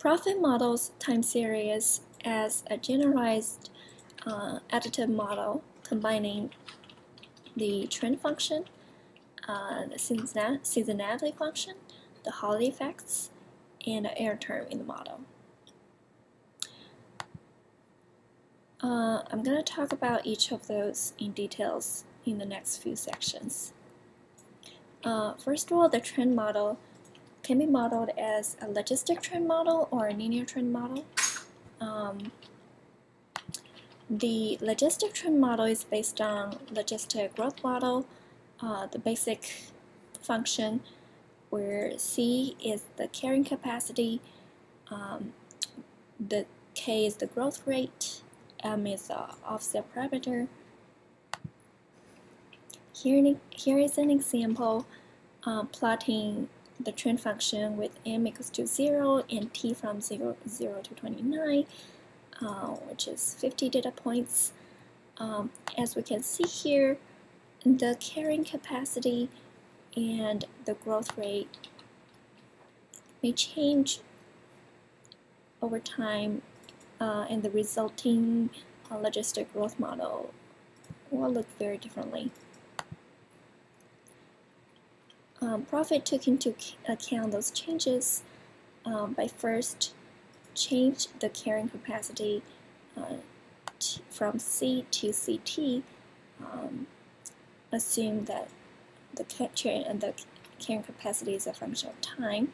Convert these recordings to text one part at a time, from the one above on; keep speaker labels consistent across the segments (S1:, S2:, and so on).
S1: Prophet models time series as a generalized uh, additive model combining the trend function, uh, the seasonality function, the Hall effects, and the error term in the model. Uh, I'm going to talk about each of those in details in the next few sections. Uh, first of all, the trend model can be modeled as a logistic trend model or a linear trend model. Um, the logistic trend model is based on logistic growth model, uh, the basic function where C is the carrying capacity, um, the K is the growth rate, M is the offset parameter. Here, here is an example uh, plotting the trend function with m equals to 0 and t from 0, 0 to 29, uh, which is 50 data points. Um, as we can see here, the carrying capacity and the growth rate may change over time uh, and the resulting uh, logistic growth model will look very differently. Um, Prophet took into account those changes um, by first change the carrying capacity uh, from C to CT, um, assume that the, the carrying capacity is a function of time.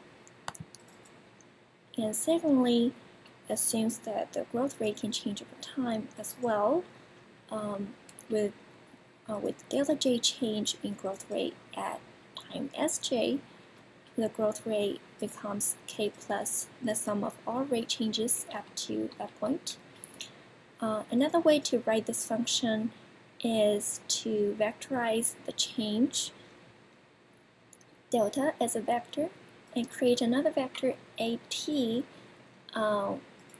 S1: And secondly, assumes that the growth rate can change over time as well, um, with, uh, with delta J change in growth rate at time Sj, the growth rate becomes k plus the sum of all rate changes up to that point. Uh, another way to write this function is to vectorize the change delta as a vector and create another vector at uh,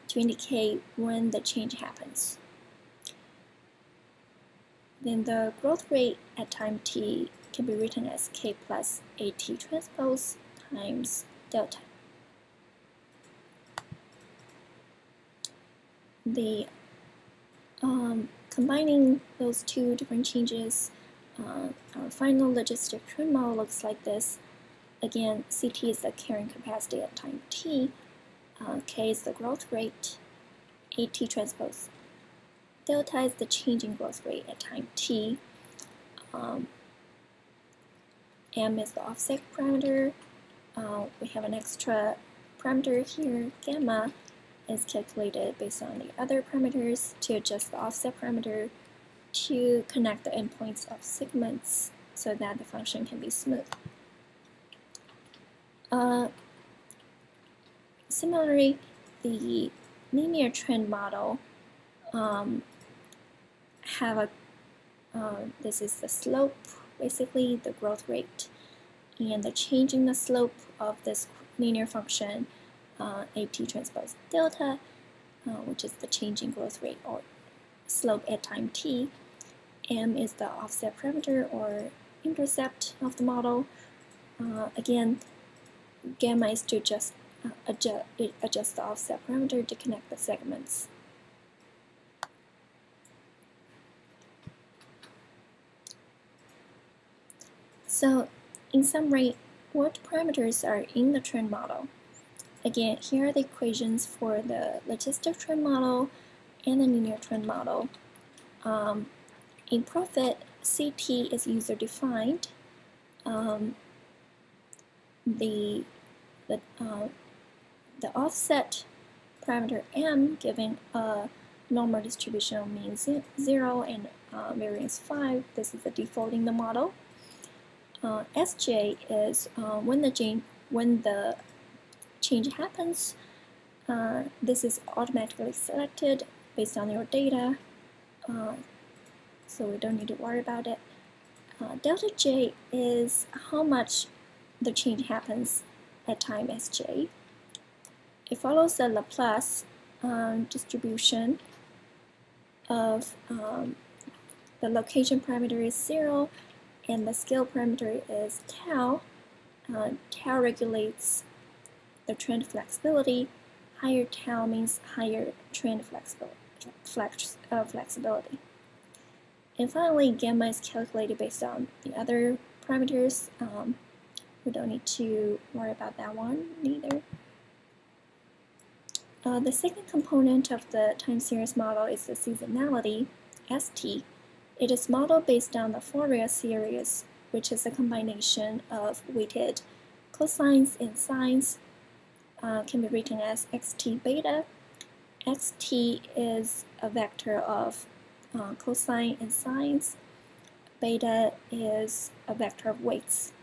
S1: to indicate when the change happens. Then the growth rate at time t can be written as k plus at transpose times delta. The um, combining those two different changes, uh, our final logistic trend model looks like this. Again, CT is the carrying capacity at time t, uh, K is the growth rate, AT transpose. Delta is the change in growth rate at time t. Um, m is the offset parameter. Uh, we have an extra parameter here, gamma, is calculated based on the other parameters to adjust the offset parameter to connect the endpoints of segments so that the function can be smooth. Uh, similarly, the linear trend model um, have a, uh, this is the slope basically the growth rate and the change in the slope of this linear function uh, at transpose delta, uh, which is the change in growth rate or slope at time t. m is the offset parameter or intercept of the model. Uh, again, gamma is to just uh, adjust, adjust the offset parameter to connect the segments. So in summary, what parameters are in the trend model? Again, here are the equations for the logistic trend model and the linear trend model. Um, in Prophet, CT is user-defined. Um, the, the, uh, the offset parameter m given a normal distribution of mean 0 and uh, variance 5. This is the default in the model. Uh, Sj is uh, when the gene when the change happens. Uh, this is automatically selected based on your data, uh, so we don't need to worry about it. Uh, delta J is how much the change happens at time Sj. It follows the Laplace um, distribution of um, the location parameter is 0 and the scale parameter is tau. Uh, tau regulates the trend flexibility, higher tau means higher trend flexibility. Flex, uh, flexibility. And finally, gamma is calculated based on the other parameters. Um, we don't need to worry about that one either. Uh, the second component of the time series model is the seasonality, ST. It is modeled based on the Fourier series, which is a combination of weighted cosines and sines. Uh, can be written as xt beta. xt is a vector of uh, cosine and sines. Beta is a vector of weights.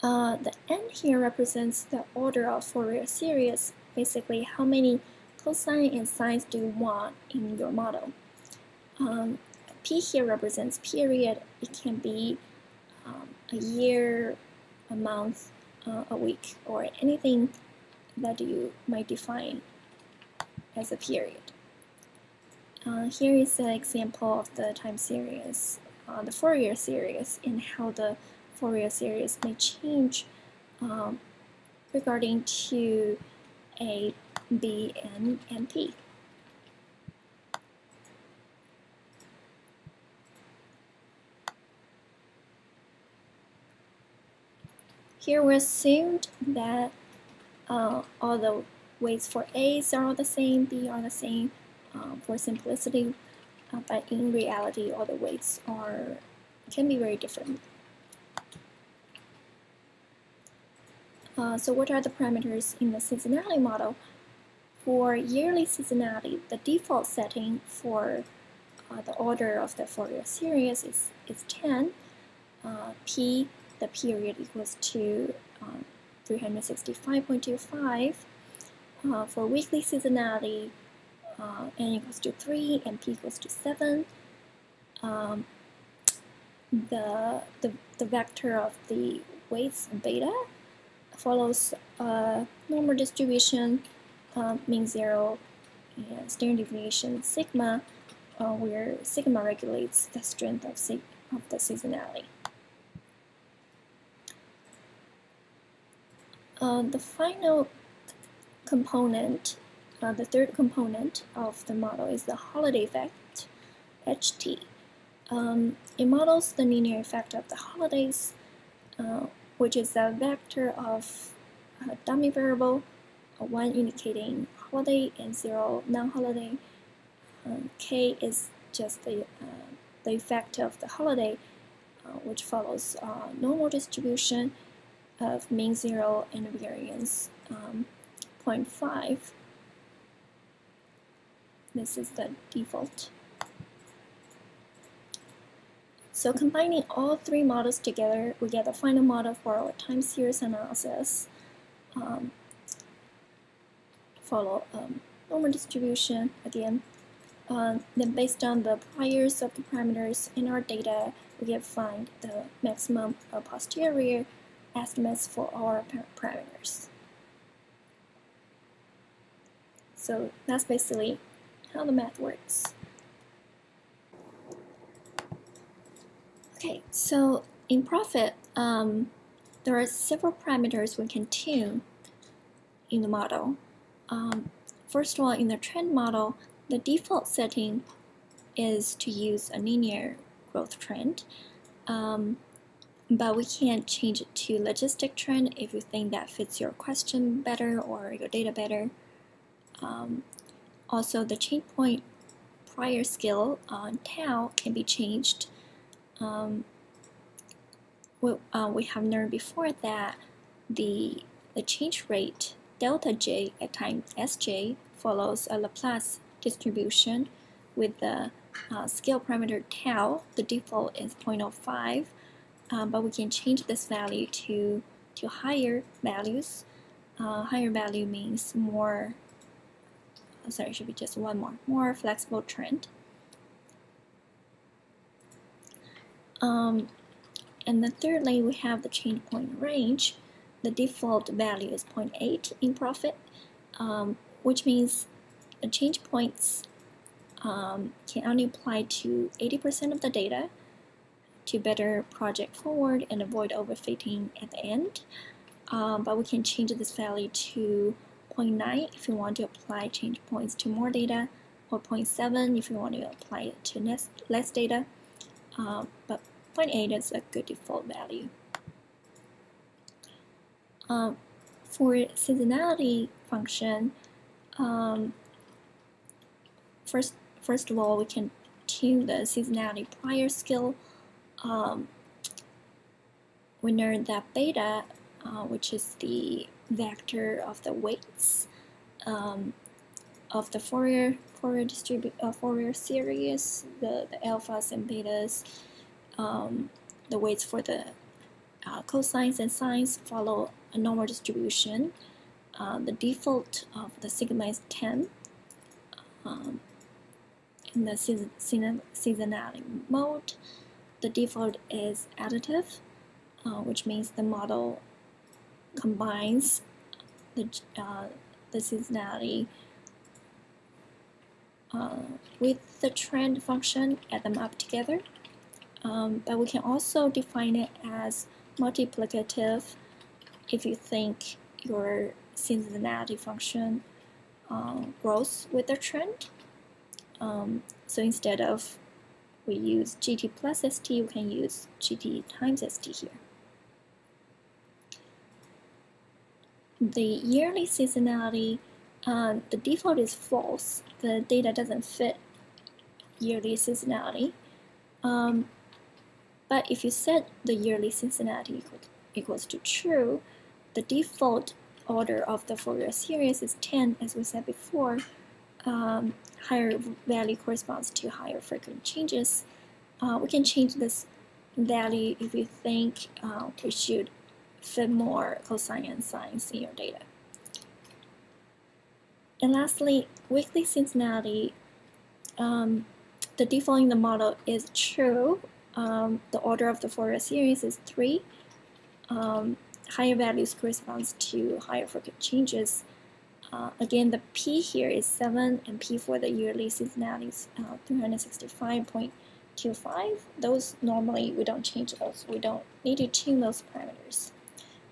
S1: Uh, the n here represents the order of Fourier series, basically how many cosine and sines do you want in your model. Um, P here represents period. It can be um, a year, a month, uh, a week, or anything that you might define as a period. Uh, here is an example of the time series, uh, the Fourier series, and how the Fourier series may change um, regarding to A, B, and, and P. Here we assumed that uh, all the weights for A's are all the same, B are the same, um, for simplicity, uh, but in reality, all the weights are can be very different. Uh, so what are the parameters in the seasonality model? For yearly seasonality, the default setting for uh, the order of the Fourier series is, is 10. Uh, P, the period equals to um, 365.25. Uh, for weekly seasonality, uh, n equals to 3 and p equals to 7. Um, the, the, the vector of the weights beta follows a normal distribution, uh, mean 0, and standard deviation sigma, uh, where sigma regulates the strength of, of the seasonality. Uh, the final component uh, the third component of the model is the holiday effect, HT. Um, it models the linear effect of the holidays, uh, which is a vector of a dummy variable, uh, one indicating holiday and zero non-holiday. Um, K is just the, uh, the effect of the holiday, uh, which follows normal distribution of mean zero and variance um, 0.5. This is the default. So combining all three models together, we get the final model for our time series analysis. Um, follow um, normal distribution again. Uh, then based on the priors of the parameters in our data, we can find the maximum or posterior estimates for our parameters. So that's basically how the math works. Okay, so in Prophet, um, there are several parameters we can tune in the model. Um, first of all, in the trend model, the default setting is to use a linear growth trend, um, but we can't change it to logistic trend if you think that fits your question better or your data better. Um, also, the change point prior scale on tau can be changed. Um, we, uh, we have learned before that the, the change rate delta j at time sj follows a Laplace distribution with the uh, scale parameter tau. The default is 0.05, um, but we can change this value to, to higher values. Uh, higher value means more oh, sorry, should be just one more, more flexible trend. Um, and then thirdly, we have the change point range. The default value is 0.8 in Prophet, um, which means the change points um, can only apply to 80% of the data to better project forward and avoid overfitting at the end. Um, but we can change this value to 0.9 if you want to apply change points to more data, or 0.7 if you want to apply it to less, less data. Um, but 0.8 is a good default value. Um, for seasonality function, um, first first of all we can tune the seasonality prior scale. Um, we learned that beta, uh, which is the vector of the weights um, of the Fourier Fourier distribute uh, Fourier series, the, the alphas and betas, um, the weights for the uh, cosines and sines follow a normal distribution. Uh, the default of the sigma is 10. Um, in the season, seasonality mode, the default is additive, uh, which means the model combines the, uh, the seasonality uh, with the trend function, add them up together. Um, but we can also define it as multiplicative if you think your seasonality function uh, grows with the trend. Um, so instead of we use gt plus st, we can use gt times st here. The yearly seasonality, uh, the default is false. The data doesn't fit yearly seasonality. Um, but if you set the yearly seasonality equal, equals to true, the default order of the Fourier series is 10, as we said before. Um, higher value corresponds to higher frequent changes. Uh, we can change this value if we think uh, we should fit more cosine and sines in your data. And lastly, weekly seasonality. Um, the default in the model is true. Um, the order of the Fourier series is 3. Um, higher values corresponds to higher frequent changes. Uh, again, the P here is 7, and P for the yearly seasonality is uh, 365.25. Those normally we don't change those. We don't need to tune those parameters.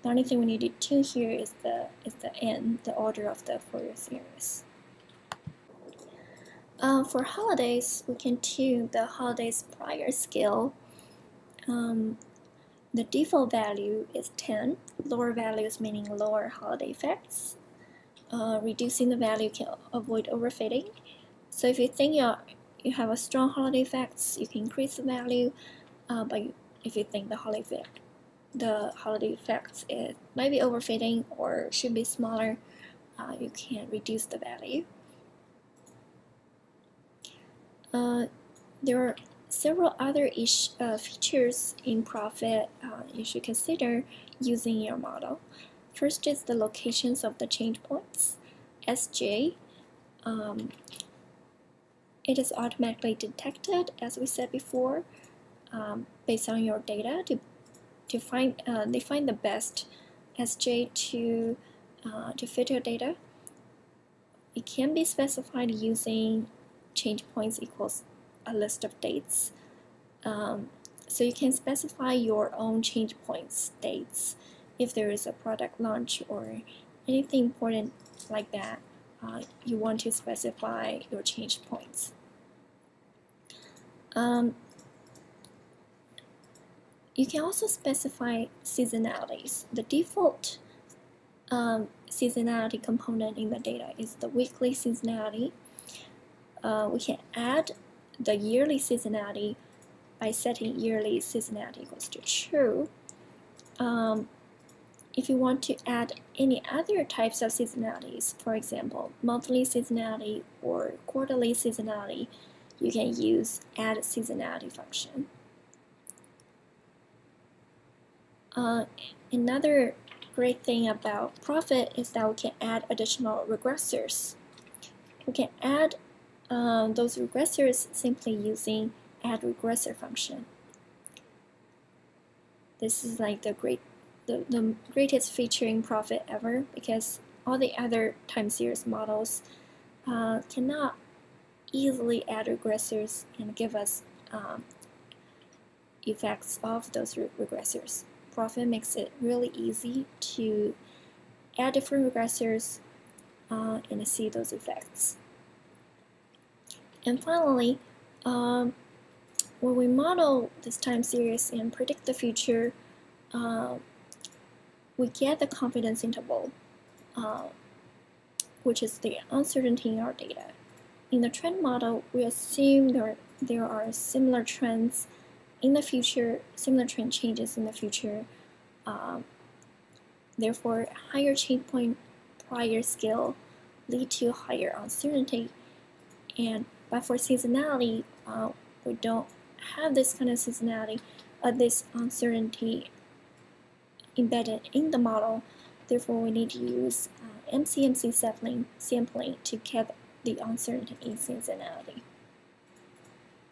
S1: The only thing we need to tune here is the is the N, the order of the Fourier series. Uh, for holidays, we can tune the holidays prior scale. Um, the default value is 10. Lower values meaning lower holiday effects. Uh, reducing the value can avoid overfitting. So if you think you you have a strong holiday effects, you can increase the value. Uh, but if you think the holiday effect, the holiday effects it might be overfitting or should be smaller, uh, you can reduce the value. Uh, there are several other ish, uh, features in Prophet uh, you should consider using your model. First is the locations of the change points, SJ. Um, it is automatically detected, as we said before, um, based on your data to to find uh, they find the best SJ to uh, to fit your data. It can be specified using change points equals a list of dates. Um, so you can specify your own change points dates if there is a product launch or anything important like that. Uh, you want to specify your change points. Um, you can also specify seasonalities. The default um, seasonality component in the data is the weekly seasonality. Uh, we can add the yearly seasonality by setting yearly seasonality equals to true. Um, if you want to add any other types of seasonalities, for example, monthly seasonality or quarterly seasonality, you can use add seasonality function. Uh, another great thing about Prophet is that we can add additional regressors. We can add um, those regressors simply using add regressor function. This is like the great, the, the greatest feature in Prophet ever because all the other time series models uh, cannot easily add regressors and give us um, effects of those re regressors. Prophet makes it really easy to add different regressors uh, and see those effects. And finally, um, when we model this time series and predict the future, uh, we get the confidence interval, uh, which is the uncertainty in our data. In the trend model, we assume there, there are similar trends in the future, similar trend changes in the future. Um, therefore, higher change point prior scale lead to higher uncertainty. And but for seasonality, uh, we don't have this kind of seasonality, uh, this uncertainty embedded in the model. Therefore, we need to use uh, MCMC sampling, sampling to get the uncertainty in seasonality.